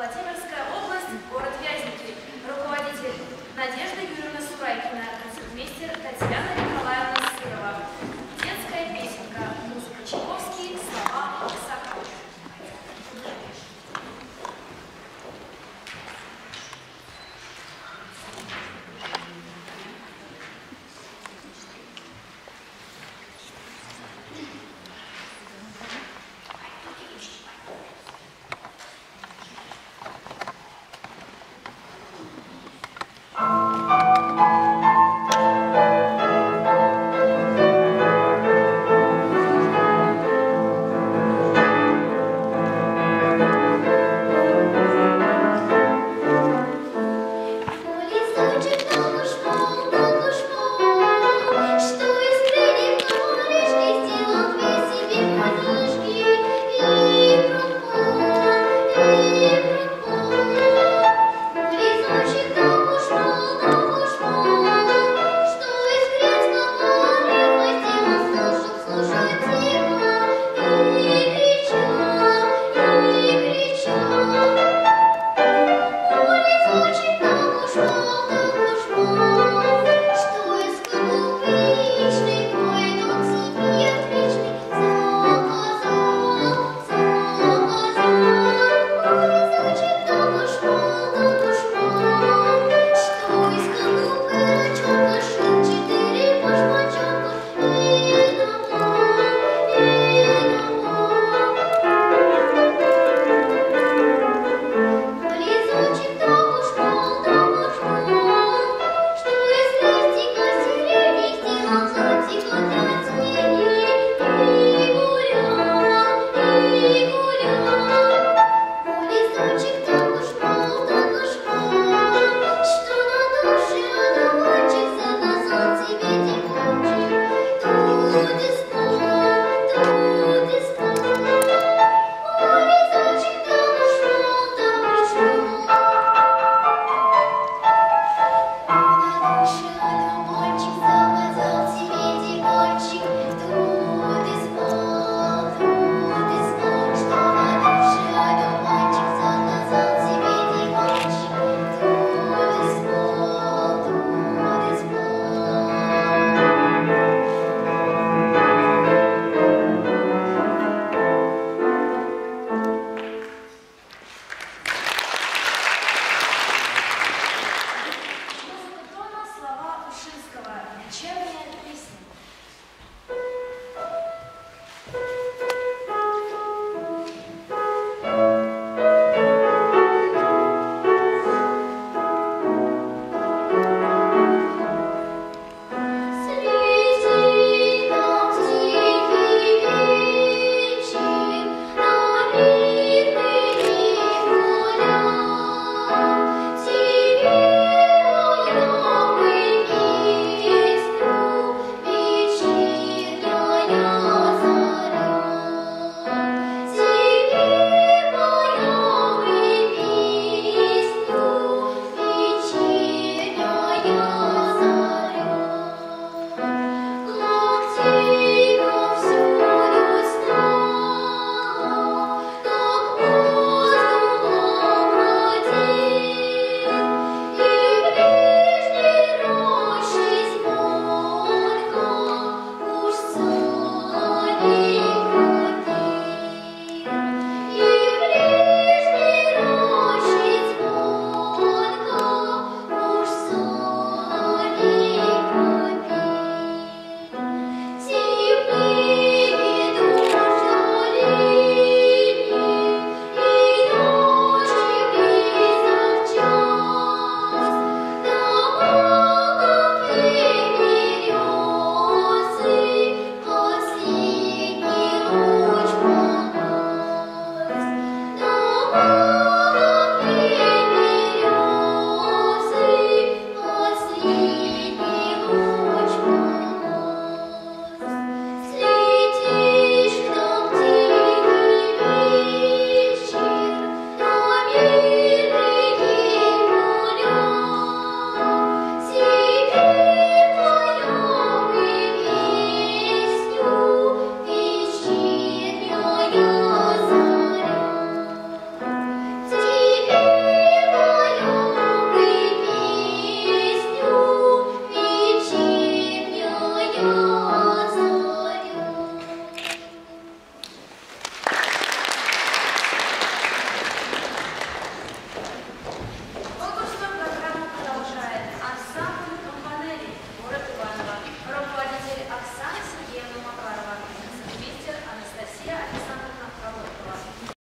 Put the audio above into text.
Владимирская область, город Вятка.